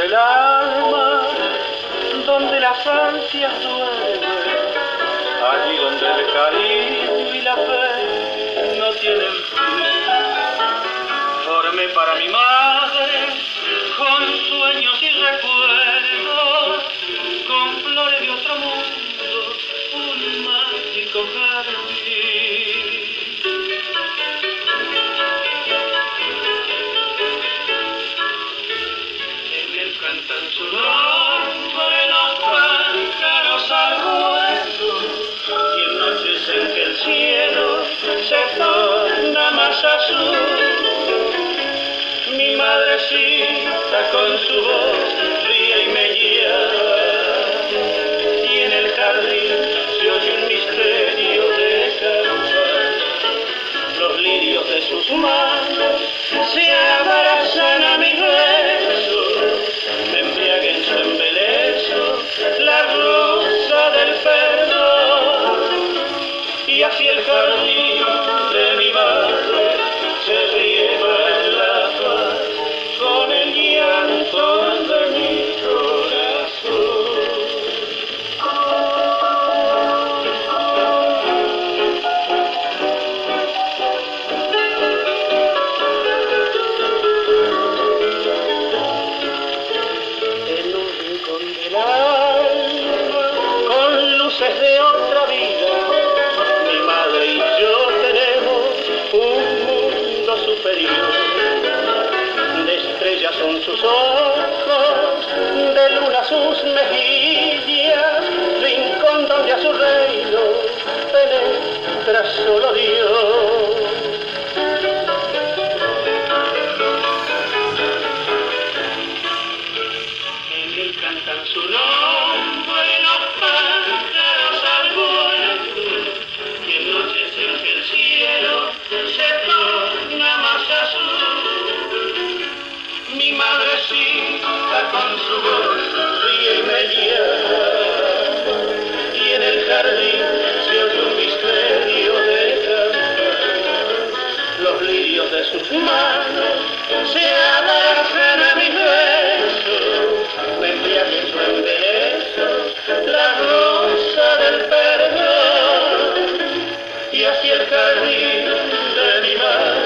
donde el alma, donde las ansias duermen, allí donde el cariño y la fe no tienen fin. Formé para mi madre con sueños y recuerdos. Cantan su nombre los pájaros al vuelo, y en noches en que el cielo se torna más azul. Mi madrecita con su voz De estrellas son sus ojos, de luna sus mejillas, rincón donde a su reino penetra solo Dios. En él cantan su nombre de sus manos se abrazan a mis besos, me embriaguen su enderezo, la rosa del perdón, y hacia el jardín de mi madre.